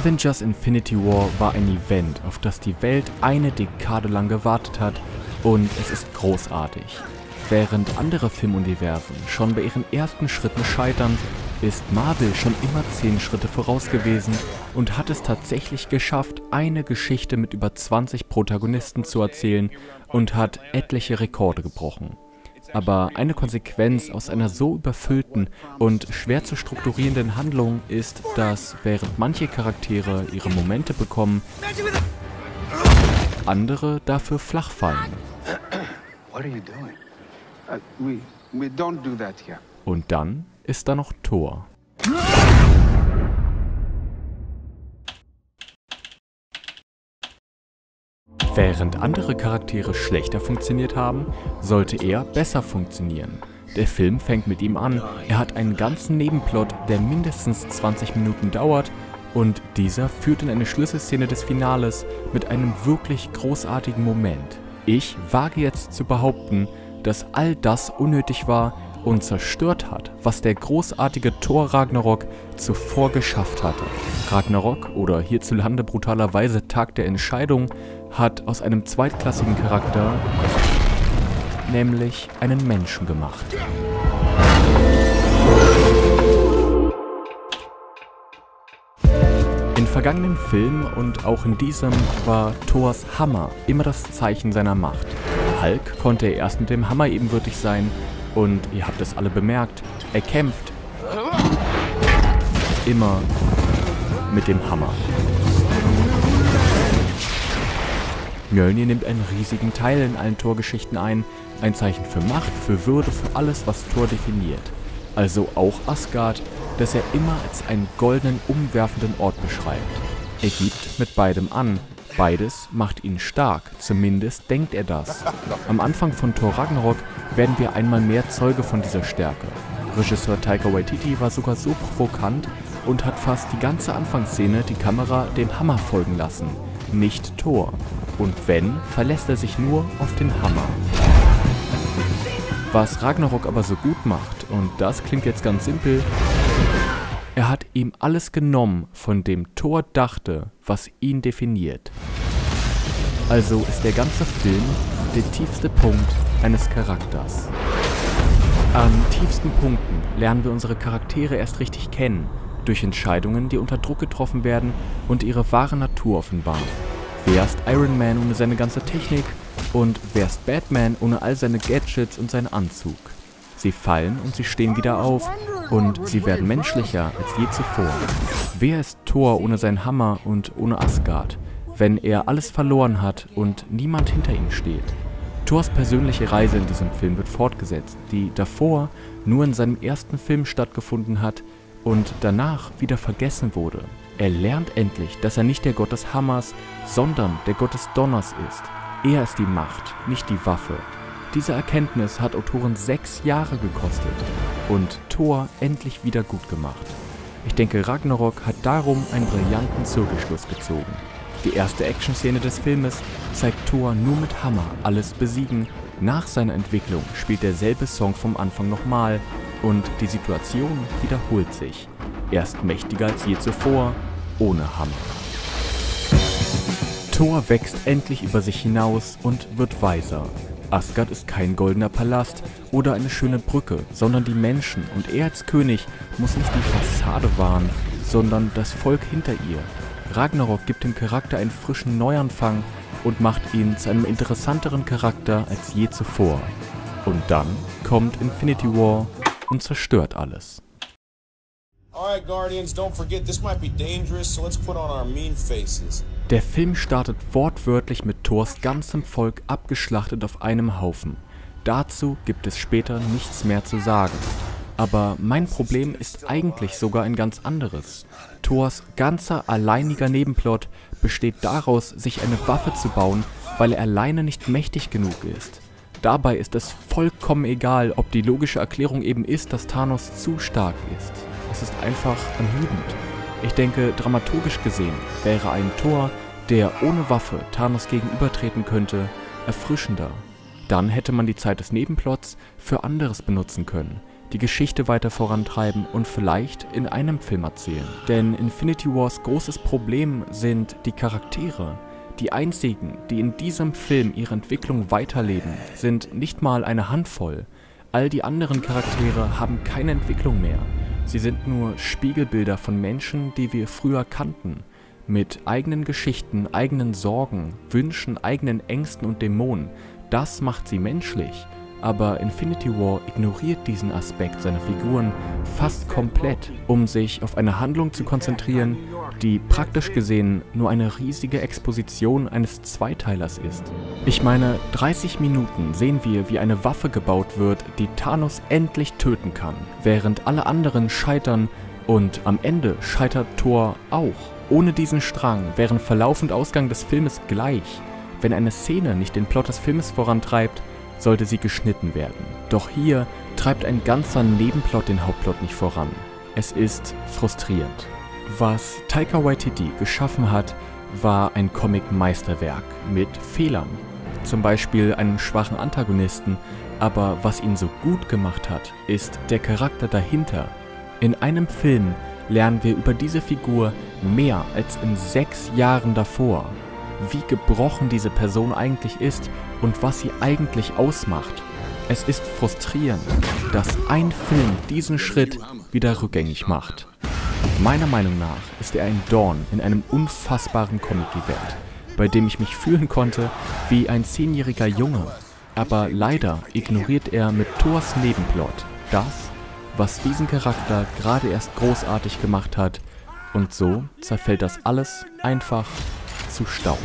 Avengers Infinity War war ein Event, auf das die Welt eine Dekade lang gewartet hat und es ist großartig. Während andere Filmuniversen schon bei ihren ersten Schritten scheitern, ist Marvel schon immer 10 Schritte voraus gewesen und hat es tatsächlich geschafft, eine Geschichte mit über 20 Protagonisten zu erzählen und hat etliche Rekorde gebrochen. Aber eine Konsequenz aus einer so überfüllten und schwer zu strukturierenden Handlung ist, dass während manche Charaktere ihre Momente bekommen, andere dafür flach fallen. Und dann ist da noch Thor. Während andere Charaktere schlechter funktioniert haben, sollte er besser funktionieren. Der Film fängt mit ihm an, er hat einen ganzen Nebenplot, der mindestens 20 Minuten dauert und dieser führt in eine Schlüsselszene des Finales mit einem wirklich großartigen Moment. Ich wage jetzt zu behaupten, dass all das unnötig war und zerstört hat, was der großartige Thor Ragnarok zuvor geschafft hatte. Ragnarok oder hierzulande brutalerweise Tag der Entscheidung hat aus einem zweitklassigen Charakter nämlich einen Menschen gemacht. In vergangenen Filmen und auch in diesem war Thors Hammer immer das Zeichen seiner Macht. Hulk konnte er erst mit dem Hammer ebenbürtig sein und ihr habt es alle bemerkt, er kämpft immer mit dem Hammer. Mjölnir nimmt einen riesigen Teil in allen Torgeschichten ein, ein Zeichen für Macht, für Würde, für alles, was Thor definiert. Also auch Asgard, das er immer als einen goldenen, umwerfenden Ort beschreibt. Er gibt mit beidem an, beides macht ihn stark, zumindest denkt er das. Am Anfang von Thor Ragnarok werden wir einmal mehr Zeuge von dieser Stärke. Regisseur Taika Waititi war sogar so provokant und hat fast die ganze Anfangsszene die Kamera dem Hammer folgen lassen, nicht Thor. Und wenn, verlässt er sich nur auf den Hammer. Was Ragnarok aber so gut macht, und das klingt jetzt ganz simpel, er hat ihm alles genommen, von dem Thor dachte, was ihn definiert. Also ist der ganze Film der tiefste Punkt eines Charakters. An tiefsten Punkten lernen wir unsere Charaktere erst richtig kennen, durch Entscheidungen, die unter Druck getroffen werden und ihre wahre Natur offenbaren. Wer ist Iron Man ohne seine ganze Technik und wer ist Batman ohne all seine Gadgets und seinen Anzug? Sie fallen und sie stehen wieder auf und sie werden menschlicher als je zuvor. Wer ist Thor ohne seinen Hammer und ohne Asgard, wenn er alles verloren hat und niemand hinter ihm steht? Thors persönliche Reise in diesem Film wird fortgesetzt, die davor nur in seinem ersten Film stattgefunden hat und danach wieder vergessen wurde. Er lernt endlich, dass er nicht der Gott des Hammers, sondern der Gott des Donners ist. Er ist die Macht, nicht die Waffe. Diese Erkenntnis hat Autoren sechs Jahre gekostet und Thor endlich wieder gut gemacht. Ich denke, Ragnarok hat darum einen brillanten Zirkelschluss gezogen. Die erste Actionszene des Filmes zeigt Thor nur mit Hammer alles besiegen. Nach seiner Entwicklung spielt derselbe Song vom Anfang nochmal und die Situation wiederholt sich. Er ist mächtiger als je zuvor, ohne Hammer. Thor wächst endlich über sich hinaus und wird weiser. Asgard ist kein goldener Palast oder eine schöne Brücke, sondern die Menschen und er als König muss nicht die Fassade wahren, sondern das Volk hinter ihr. Ragnarok gibt dem Charakter einen frischen Neuanfang und macht ihn zu einem interessanteren Charakter als je zuvor. Und dann kommt Infinity War und zerstört alles. Der Film startet wortwörtlich mit Thors ganzem Volk abgeschlachtet auf einem Haufen. Dazu gibt es später nichts mehr zu sagen. Aber mein Problem ist eigentlich sogar ein ganz anderes. Thors ganzer alleiniger Nebenplot besteht daraus, sich eine Waffe zu bauen, weil er alleine nicht mächtig genug ist. Dabei ist es vollkommen egal, ob die logische Erklärung eben ist, dass Thanos zu stark ist. Es ist einfach ermüdend. Ich denke, dramaturgisch gesehen wäre ein Tor, der ohne Waffe Thanos gegenübertreten könnte, erfrischender. Dann hätte man die Zeit des Nebenplots für anderes benutzen können. die Geschichte weiter vorantreiben und vielleicht in einem Film erzählen. Denn Infinity Wars großes Problem sind die Charaktere. Die einzigen, die in diesem Film ihre Entwicklung weiterleben, sind nicht mal eine Handvoll. All die anderen Charaktere haben keine Entwicklung mehr. Sie sind nur Spiegelbilder von Menschen, die wir früher kannten. Mit eigenen Geschichten, eigenen Sorgen, Wünschen, eigenen Ängsten und Dämonen. Das macht sie menschlich aber Infinity War ignoriert diesen Aspekt seiner Figuren fast komplett, um sich auf eine Handlung zu konzentrieren, die praktisch gesehen nur eine riesige Exposition eines Zweiteilers ist. Ich meine, 30 Minuten sehen wir, wie eine Waffe gebaut wird, die Thanos endlich töten kann, während alle anderen scheitern und am Ende scheitert Thor auch. Ohne diesen Strang wären Verlauf und Ausgang des Filmes gleich. Wenn eine Szene nicht den Plot des Filmes vorantreibt, sollte sie geschnitten werden. Doch hier treibt ein ganzer Nebenplot den Hauptplot nicht voran. Es ist frustrierend. Was Taika Waititi geschaffen hat, war ein Comic-Meisterwerk mit Fehlern. Zum Beispiel einem schwachen Antagonisten, aber was ihn so gut gemacht hat, ist der Charakter dahinter. In einem Film lernen wir über diese Figur mehr als in sechs Jahren davor wie gebrochen diese Person eigentlich ist und was sie eigentlich ausmacht. Es ist frustrierend, dass ein Film diesen Schritt wieder rückgängig macht. Meiner Meinung nach ist er ein Dorn in einem unfassbaren Comic-Event, bei dem ich mich fühlen konnte wie ein zehnjähriger Junge. Aber leider ignoriert er mit Thors Nebenplot das, was diesen Charakter gerade erst großartig gemacht hat, und so zerfällt das alles einfach zu Staub.